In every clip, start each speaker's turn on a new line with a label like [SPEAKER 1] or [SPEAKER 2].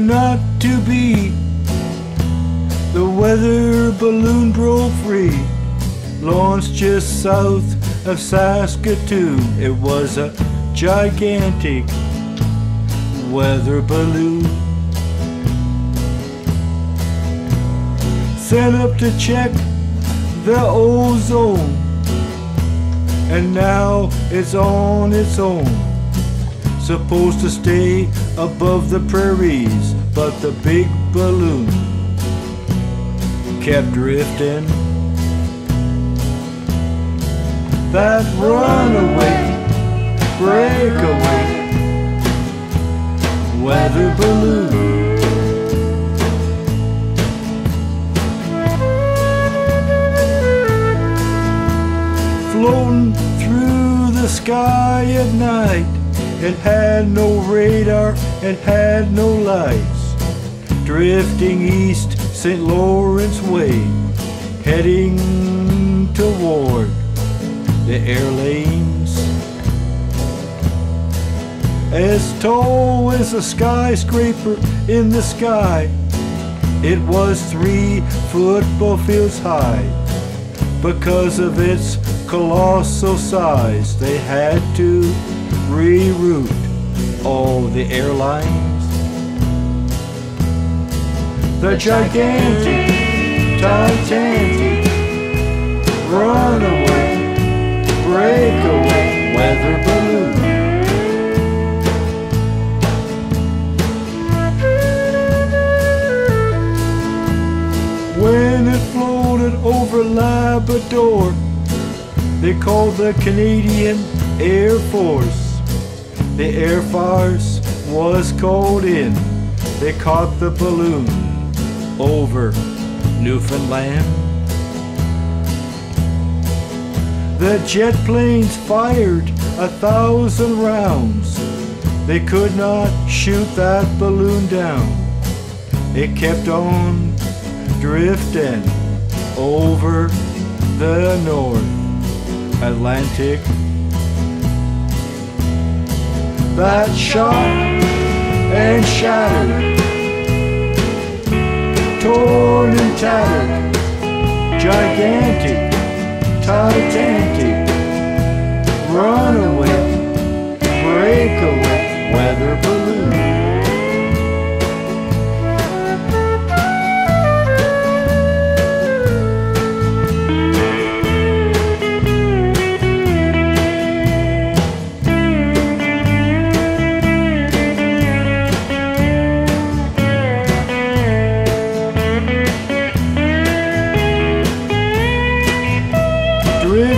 [SPEAKER 1] were not to be. The weather balloon broke free, launched just south of Saskatoon. It was a gigantic weather balloon. Sent up to check the ozone, and now it's on its own. Supposed to stay above the prairies, but the big balloon kept drifting. That runaway, breakaway, weather balloon. Floating through the sky at night, it had no radar, it had no lights. Drifting east St. Lawrence Way, heading toward the air lanes. As tall as a skyscraper in the sky, it was three football fields high. Because of its colossal size, they had to reroute all the airlines. The gigantic Titanic runaway, breakaway weather balloon. When it floated over Labrador, they called the Canadian Air Force. The Air Force was called in. They caught the balloon over Newfoundland. The jet planes fired a thousand rounds. They could not shoot that balloon down. It kept on drifting over the North Atlantic. That shot and shattered, torn and tattered, gigantic, titanic,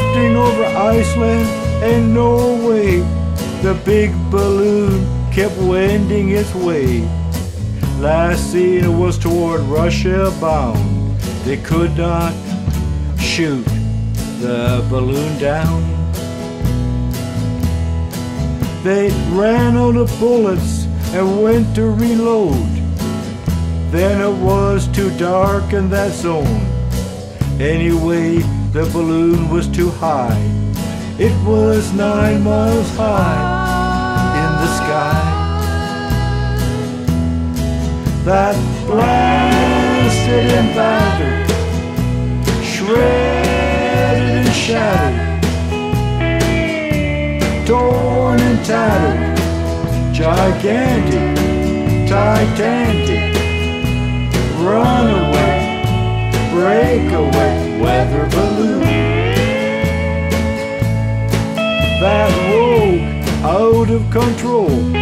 [SPEAKER 1] drifting over Iceland and Norway. The big balloon kept wending its way. Last seen it was toward Russia bound. They could not shoot the balloon down. They ran out of bullets and went to reload. Then it was too dark in that zone. Anyway, the balloon was too high. It was nine miles high in the sky. That blasted and battered, shredded and shattered, torn and tattered, gigantic, titanic, runaway breakaway weather that rogue out of control